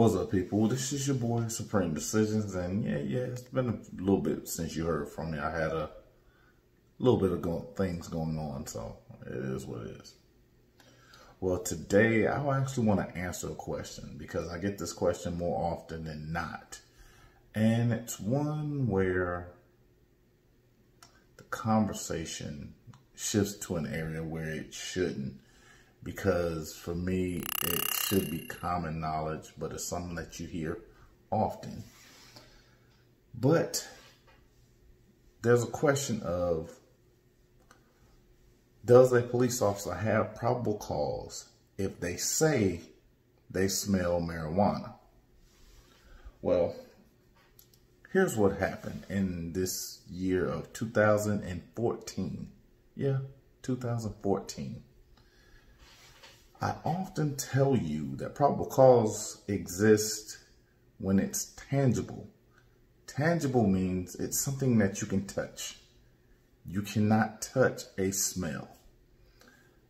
What's up, people? This is your boy Supreme Decisions, and yeah, yeah, it's been a little bit since you heard from me. I had a little bit of go things going on, so it is what it is. Well, today I actually want to answer a question because I get this question more often than not, and it's one where the conversation shifts to an area where it shouldn't because for me, it should be common knowledge, but it's something that you hear often. But there's a question of, does a police officer have probable cause if they say they smell marijuana? Well, here's what happened in this year of 2014. Yeah, 2014. I often tell you that probable cause exists when it's tangible. Tangible means it's something that you can touch. You cannot touch a smell.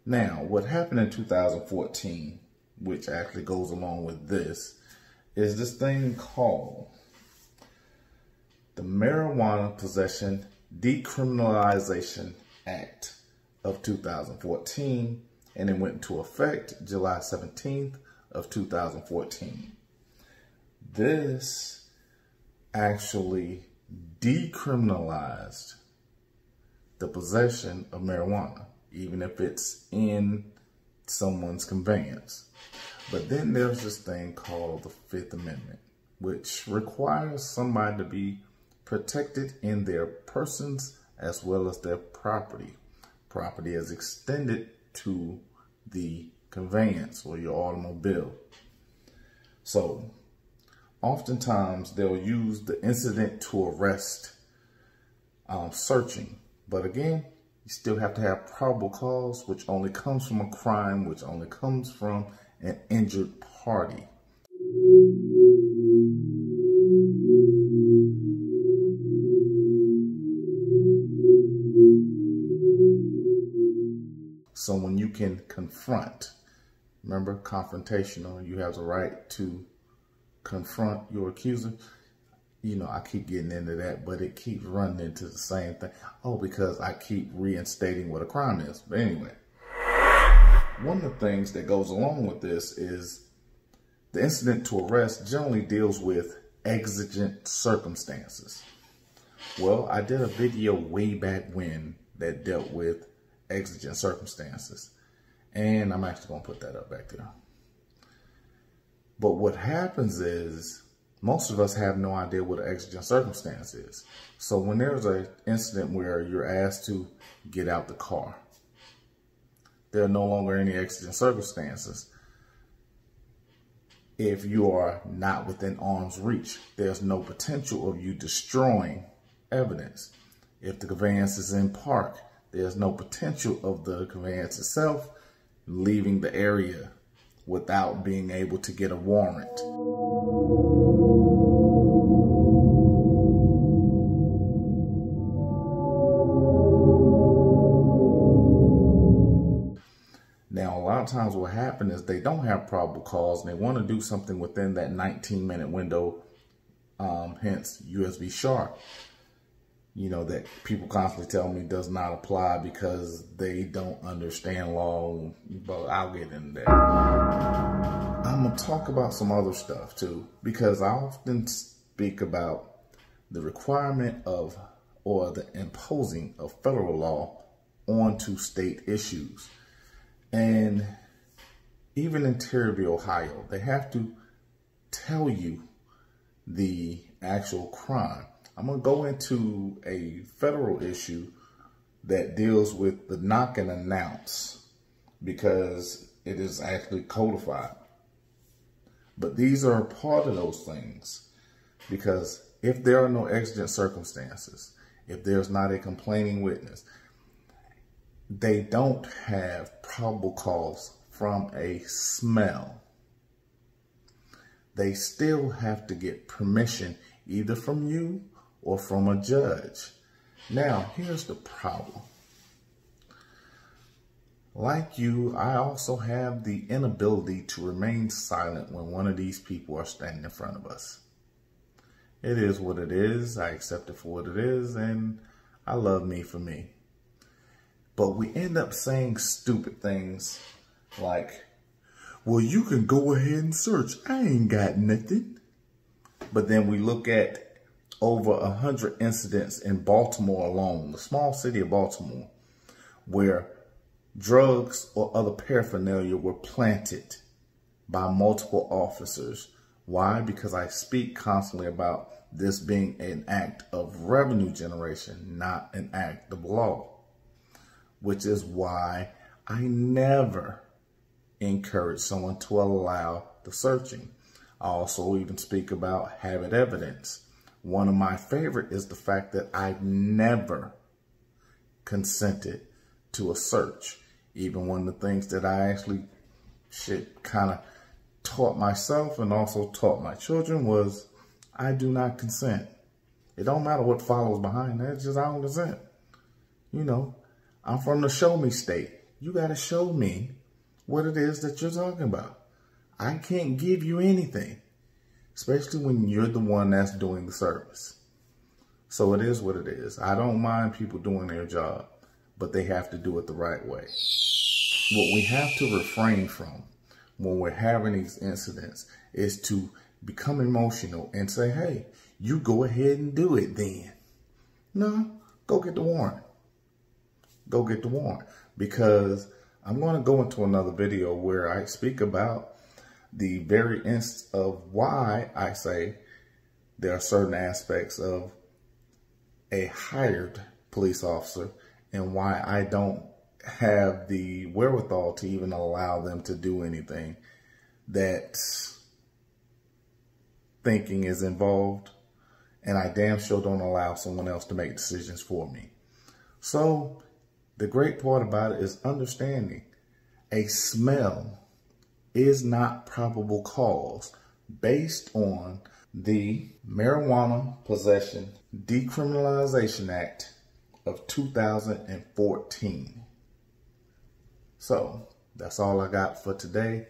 Now, what happened in 2014, which actually goes along with this, is this thing called the Marijuana Possession Decriminalization Act of 2014 and it went into effect July 17th of 2014. This actually decriminalized the possession of marijuana, even if it's in someone's conveyance. But then there's this thing called the Fifth Amendment, which requires somebody to be protected in their persons as well as their property. Property is extended to the conveyance or your automobile. So oftentimes they'll use the incident to arrest um, searching. But again, you still have to have probable cause, which only comes from a crime, which only comes from an injured party. Someone you can confront. Remember, confrontational, uh, you have the right to confront your accuser. You know, I keep getting into that, but it keeps running into the same thing. Oh, because I keep reinstating what a crime is. But anyway, one of the things that goes along with this is the incident to arrest generally deals with exigent circumstances. Well, I did a video way back when that dealt with exigent circumstances. And I'm actually going to put that up back there. But what happens is most of us have no idea what an exigent circumstance is. So when there's an incident where you're asked to get out the car, there are no longer any exigent circumstances. If you are not within arm's reach, there's no potential of you destroying evidence. If the conveyance is in park, there's no potential of the conveyance itself leaving the area without being able to get a warrant. Now, a lot of times what happens is they don't have probable cause and they want to do something within that 19 minute window, um, hence U.S. v. Sharpe you know, that people constantly tell me does not apply because they don't understand law, but I'll get into that. I'm going to talk about some other stuff too, because I often speak about the requirement of or the imposing of federal law onto state issues. And even in Terry v. Ohio, they have to tell you the actual crime. I'm going to go into a federal issue that deals with the knock and announce because it is actually codified. But these are part of those things because if there are no exigent circumstances, if there's not a complaining witness, they don't have probable cause from a smell. They still have to get permission either from you or from a judge. Now, here's the problem. Like you, I also have the inability to remain silent when one of these people are standing in front of us. It is what it is. I accept it for what it is, and I love me for me. But we end up saying stupid things like, well, you can go ahead and search. I ain't got nothing. But then we look at over a hundred incidents in Baltimore alone, the small city of Baltimore, where drugs or other paraphernalia were planted by multiple officers. Why? Because I speak constantly about this being an act of revenue generation, not an act of law, which is why I never encourage someone to allow the searching. I also even speak about habit evidence. One of my favorite is the fact that I've never consented to a search. Even one of the things that I actually shit kind of taught myself and also taught my children was I do not consent. It don't matter what follows behind that, just I don't consent. You know, I'm from the show me state. You got to show me what it is that you're talking about. I can't give you anything, especially when you're the one that's doing the service. So it is what it is. I don't mind people doing their job, but they have to do it the right way. What we have to refrain from when we're having these incidents is to become emotional and say, hey, you go ahead and do it then. No, go get the warrant. Go get the warrant because I'm going to go into another video where I speak about the very inst of why I say there are certain aspects of a hired police officer and why I don't have the wherewithal to even allow them to do anything that thinking is involved, and I damn sure don't allow someone else to make decisions for me. So the great part about it is understanding a smell is not probable cause based on the Marijuana Possession Decriminalization Act of 2014. So that's all I got for today.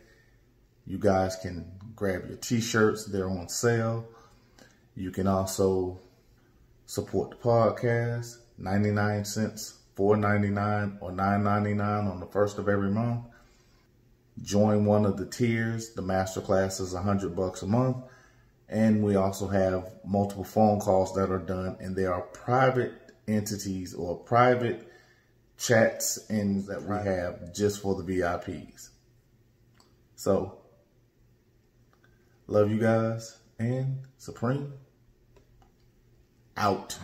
You guys can grab your t-shirts. They're on sale. You can also support the podcast. 99 cents, 4.99 or 9.99 on the first of every month. Join one of the tiers. The masterclass is 100 bucks a month. And we also have multiple phone calls that are done and there are private entities or private chats and that we have just for the VIPs. So Love you guys and Supreme out.